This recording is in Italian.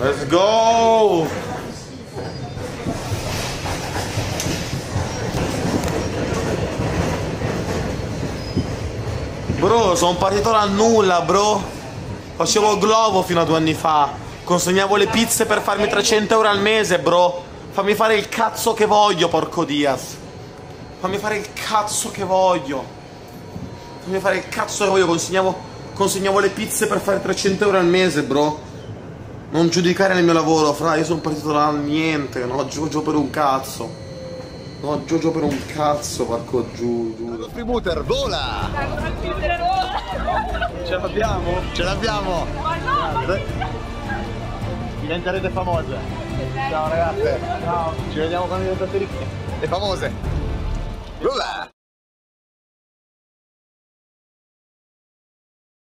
Let's go! Bro, sono partito da nulla, bro. Facevo globo fino a due anni fa. Consegnavo le pizze per farmi 300 euro al mese, bro. Fammi fare il cazzo che voglio, porco Diaz. Fammi fare il cazzo che voglio. Fammi fare il cazzo che voglio. Consegnavo, consegnavo le pizze per fare 300 euro al mese, bro. Non giudicare il mio lavoro, fra. Io sono partito da niente. Non ho gioco per un cazzo. Non ho gioco per un cazzo, porco giù, giù. Freebooter, vola! Ce l'abbiamo? Ce l'abbiamo! Diventerete famose. Ciao ragazze! Ciao. Ci vediamo quando diventate ricchi. Le famose!